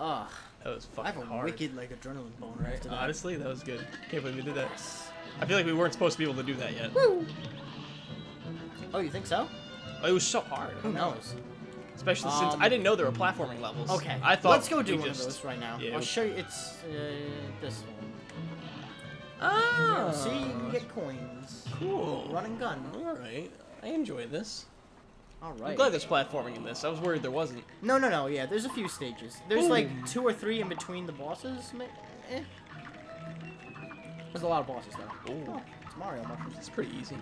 Ugh. That was I have a hard. wicked like adrenaline boner Right? after that. Honestly, that was good. Can't believe we did that. I feel like we weren't supposed to be able to do that yet. Woo! Oh, you think so? It was so hard. Who knows? Especially since Um, I didn't know there were platforming levels. Okay. I thought Let's go do one just... of those right now. yeah, I'll show you. It's uh, this one. Oh, See, you can get coins. cool. Run and gun. All right. I enjoy this. All I'm glad there's platforming in this. I was worried there wasn't. No, no, no. Yeah, there's a few stages. There's Ooh. like two or three in between the bosses. Eh. There's a lot of bosses though. Ooh. Oh, it's Mario mushrooms. It's pretty easy.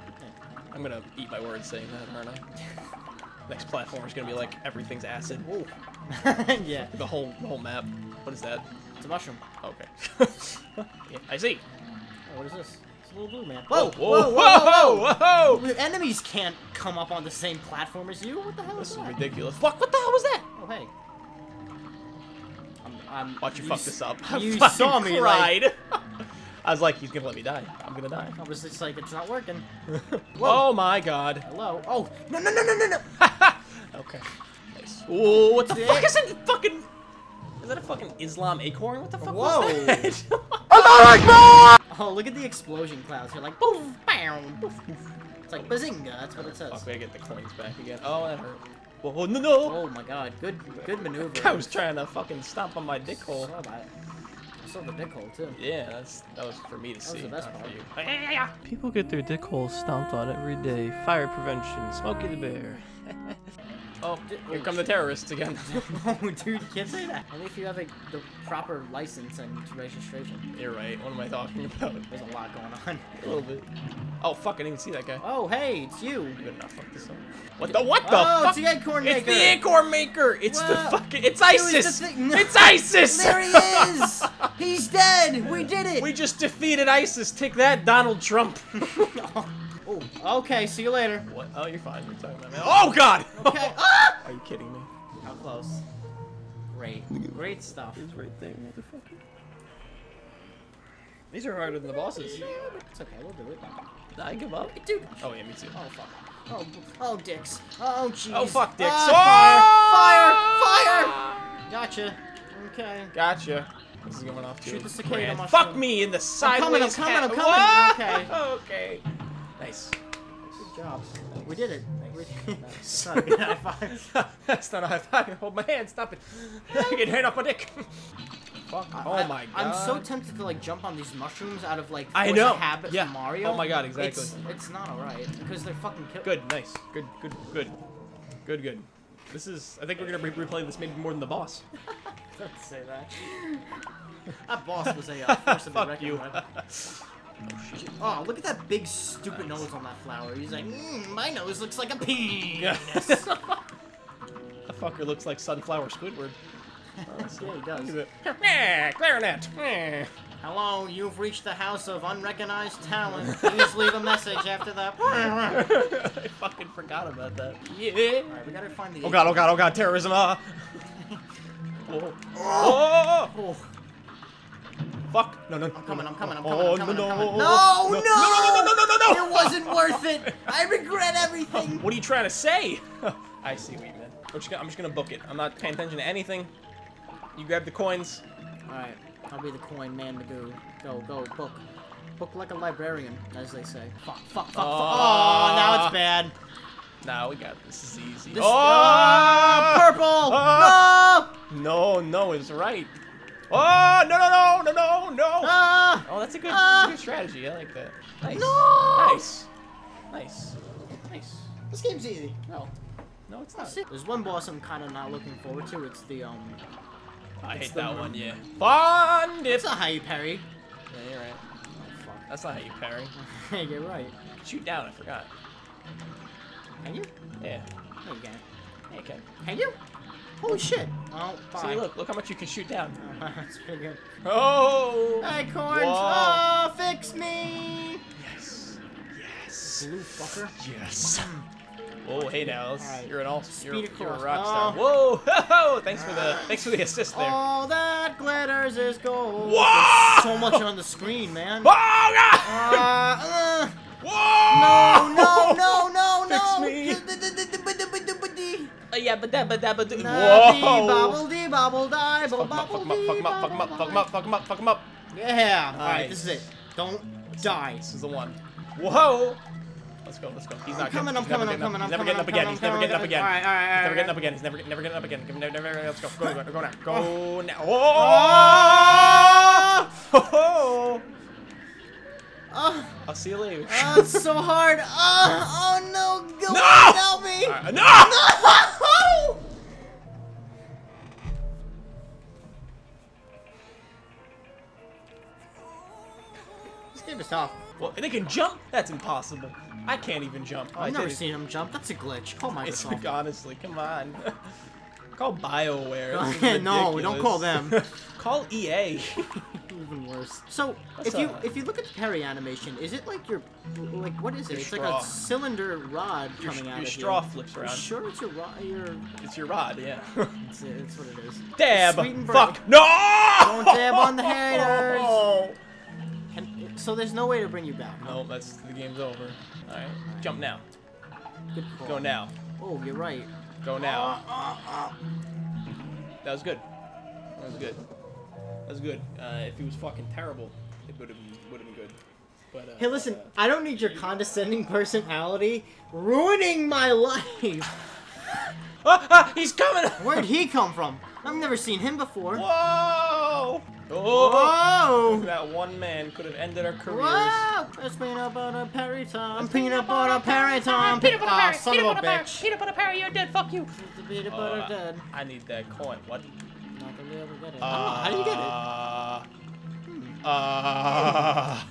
I'm gonna eat my words saying that, aren't I? Next platform is gonna be like everything's acid. Ooh. yeah, The whole the whole map. What is that? it's a mushroom. Okay. yeah, I see. Oh, what is this? Little blue man. Whoa, Whoa, whoa, whoa, whoa! The enemies can't come up on the same platform as you. What the hell This is is ridiculous. Fuck! What the hell was that? Oh hey. I'm, I'm, Watch you, you fuck this up. You I saw me like cried. I was like, he's gonna let me die. I'm gonna die. I was just like it's not working. oh my god. Hello. Oh no no no no no no. okay. Nice. Whoa, what the fuck is that fucking... Is that a fucking Islam acorn? What the fuck Whoa. was that? Oh look at the explosion clouds. You're like poof, bam, boof, poof. It's like bazinga. That's what it oh, says. fuck, we gotta get the coins back again. Oh, that hurt. Whoa, no, no! Oh my god. Good good maneuver. I was trying to fucking stomp on my dick I hole. saw that. I saw the dick hole too. Yeah, that's that was for me to was see, the best not for part. you. People get their dick holes stomped on every day. Fire prevention, Smokey the Bear. Oh, here come the terrorists again. oh dude, you can't say that. Only if you have a, the proper license and registration. You're right. What am I talking about? There's a lot going on. A little bit. Oh fuck! I didn't even see that guy. Oh hey, it's you. You better not fuck this up. What the what the Oh, fuck? it's the acorn It's maker. the acorn maker. It's the fucking. It's it's ISIS. thing- It's ISIS. There he is. He's dead. We did it. We just defeated ISIS. Take that, Donald Trump. oh, okay. See you later. what? Oh, you're fine. You're talking about me. Oh God. Okay. ah! Are you kidding me? How close? Great. Great stuff. He's right there, motherfucker. These are harder than the bosses. It's okay. We'll do it. Did I give up? Dude. Oh yeah, me too. Oh fuck. Oh, oh, dicks. Oh, jeez. Oh fuck, dicks. Ah, fire! Fire! Fire! Gotcha. Okay. Gotcha. This is going off too. Shoot the cicada mushroom. Fuck me in the I'm coming, I'm coming, I'm coming. Whoa! Okay. Nice. Good job. We did it. We did Nice. It's not a high five. That's not a high five. Hold my hand. Stop it. Get hand off my dick. Fuck. Oh I- my god. I'm so tempted to like jump on these mushrooms out of like I know. habit Yeah. from Mario. Oh my god, exactly. It's, it's not alright because they're fucking kill. Good. Nice. Good. Good. Good. Good. Good. This is. I think we're gonna re replay this maybe more than the boss. Don't say that. that boss was a uh, force to be reckoned you. with. Oh, look at that big stupid nose on that flower. He's like, mm, my nose looks like a penis. That fucker looks like sunflower Squidward. yeah, he does. Look at it. Clarinet. Hello, you've reached the house of unrecognized talent. Please leave a message after that. I fucking forgot about that. Yeah. Alright, we gotta find the. Oh god, oh god, oh god, terrorism, ah! Whoa. Oh! Oh, Fuck! No, no. I'm coming, I'm coming, I'm coming, Oh, I'm coming, no, I'm coming. no. No, No, no, no, no, no, no, no, no! It wasn't worth it. I regret everything. What are you trying to say? I see what you meant. I'm just, gonna, I'm just gonna book it. I'm not paying attention to anything. You grab the coins. Alright, I'll be the coin man to go. Go, go, book. Book like a librarian, as they say. Fuck, fuck, fuck, fuck. Oh, now it's bad. Nah, we got this. This is easy. This, oh! Ah, purple! Ah! No, no is right. Oh, no, no, no, no, no, no! No! Ah! Oh, that's a good, Ah! that's a good strategy. I like that. Nice. No! Nice. Nice. Nice. This game's easy. No. No, it's not. There's one boss I'm kind of not looking forward to. It's the, um... I It's hate the that one, yeah. Fun dip. It's not how you parry. Yeah, you're right. Oh, fuck. That's not how you parry. Hey, you're right. Shoot down, I forgot. Can you? Yeah. No, you can't. Yeah, you can. Can you? Holy shit. Oh, See, look, look how much you can shoot down. That's pretty good. Oh! Hey, corns! Whoa. Oh, fix me! Yes. Yes. Blue fucker. Yes. Oh, hey now, let's- you're an all, Speed you're, across. you're a rock star. Oh. Whoa! thanks for the, thanks for the assist there. All that glitters is gold. Whoa! There's so much on the screen, man. Oh God! Uh, uh, Whoa! no, no, no, no, no. Fix me. I Uh, yeah, but that, but that, but Nappy, whoa. bobble dee bobble die, Fuck bobble him up, fuck him up, fuck him up, fuck him up, fuck him up, fuck him up, fuck him up. Yeah. All right, Nice. this is it. Don't die. This is the one. Whoa. Let's go, let's go. He's not I'm coming, good. I'm He's never coming, I'm getting up. coming, I'm He's never coming, getting I'm up again. coming, He's never I'm getting up coming. again. All right, all right, all He's never right, getting all up again. He's never, never getting up again. Never, never, never, let's go. Go, go, go now. Go Oh. now. Ah! Oh! Oh, I'll see you later. oh, it's so hard. Oh, oh no, go No! help me. Alright, no! No! This game is tough. Well, they can jump? That's impossible. I can't even jump. Oh, I I've never seen him jump. That's a glitch. Oh call It's Microsoft. like, honestly, come on. Call BioWare. This is No, don't call them. call EA. Even worse. So, What's if you if you look at the parry animation, is it like your like what is it? Your it's straw. like a cylinder rod Your, coming out your of straw you. flips You around. Sure, it's your rod. Your It's your rod, yeah. it's, it's what it is. Dab! Fuck! No! Don't dab on the haters. And uh, so there's no way to bring you back. No, that's the game's over. Alright, jump now. Good call. Go now. Oh, you're right. Go now. Uh, uh, uh. That was good. That was good. That was good. Uh, if he was fucking terrible, it would have would have been good. But uh, Hey, listen, uh, I don't need your condescending personality ruining my life. ah, ah, he's coming! Where'd he come from? I've never seen him before. Whoa! Oh! Whoa! That one man could have ended our careers. Whoa! It's peanut butter parry time. Peanut butter parry time. Pe- Ah, son of a bitch. Peanut butter parry, you're dead. Fuck you. The peanut butter dead. I need that coin. What? Not gonna be able to get it. I don't know. How do you get it? Uh,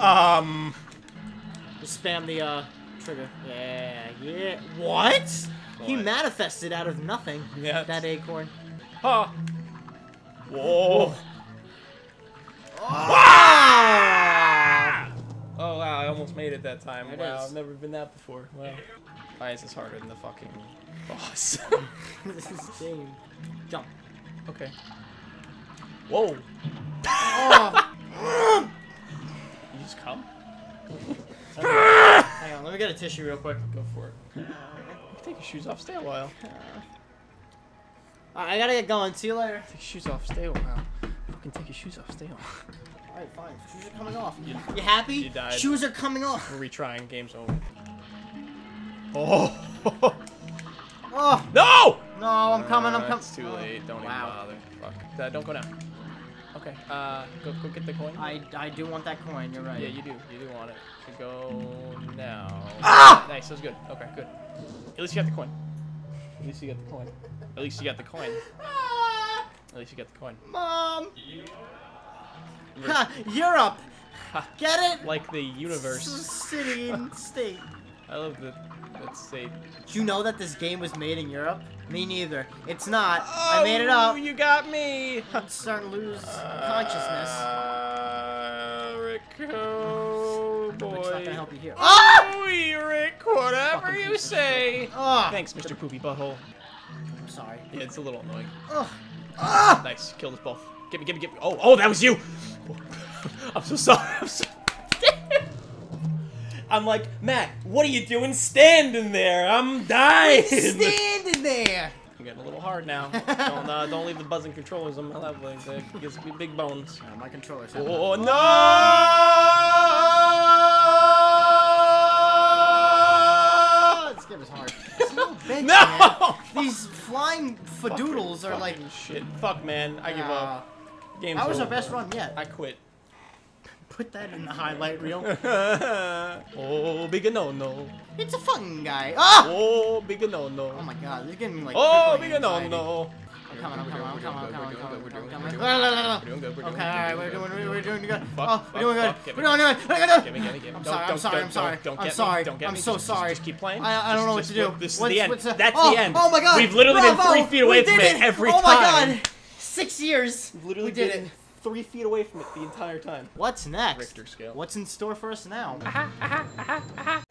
uh, um. Just spam the uh trigger. Yeah, yeah. What? He manifested out of nothing. Yeah. That acorn. Huh. Whoa. Ah! Oh wow, I almost made it that time. It wow, is. I've never been that before. Wow. Why is this harder than the fucking boss? this is game. Jump. okay. Whoa. Oh. You just come? Hang on, let me get a tissue real quick. Go for it. You can take your shoes off, stay a while. Alright, I gotta get going. See you later. Take your shoes off, stay a while. Fucking take your shoes off, stay a while. Alright, fine. Shoes are coming off. You- You happy? you died. Shoes are coming off. We're retrying, game's over. Oh! Oh no! no, I'm coming. I'm Uh, coming. It's too late. Don't Wow. even bother. Fuck. Uh, don't go now. Okay. Uh, go go get the coin. I I do want that coin. You're right. Yeah, you do. You do want it. So go now. Ah! Nice. That was good. Okay, good. At least you got the coin. At least you got the coin. At least you got the coin. Ah, At least you got the coin. Mom. Ha, Europe. Get it? like the S- universe. City and state. I love that. That state. Did you know that this game was made in Europe? Me neither. It's not. I made it up. Oh, You got me. I'm starting to lose consciousness. Uh, Rico, boy. It's not gonna help you here. Ah! Oh, Rick, whatever you say. Oh, Thanks, Mr. Poopy Butthole. I'm sorry. Yeah, it's a little annoying. Oh. Ah! Nice, killed us both. Give me, give me, give me. Oh, oh, that was you. I'm so sorry. I'm so. I'm like Matt. What are you doing standing there? I'm dying. Standing there. I'm getting a little hard now. don't uh, don't leave the buzzing controllers on my level. Like that gives me big bones. my controller's Oh no! This game is hard. It's a man. No! These flying fadoodles are like. Shit. Fuck, man. I give uh, up. Game's That was our over. best run yet. I quit. Put that in the highlight reel. oh, big no no. It's a fun guy. Ah! Oh, big no no. Oh my god, this is getting me like. Oh, crippling big no no. I'm coming, I'm coming, I'm coming, I'm coming, I'm coming, We're doing I'm good, coming. Okay, alright, we're good. doing, we're doing good. Fuck, Oh, fuck, we're doing fuck, good. get We're me. doing good. I'm Don't- sorry, I'm don't- sorry, I'm don't- sorry. don't I'm get me, sorry. don't get I'm me, so just- sorry. Just keep playing. I, I don't know what Just- to do. just- This is What's- the end. what's the- That's oh, the end. Oh my god. We've literally been Bravo, three feet away we from did it every Oh my god. Six years. We've literally did it three feet away from it the entire time. What's next? Richter scale. What's in store for us now? Aha, aha,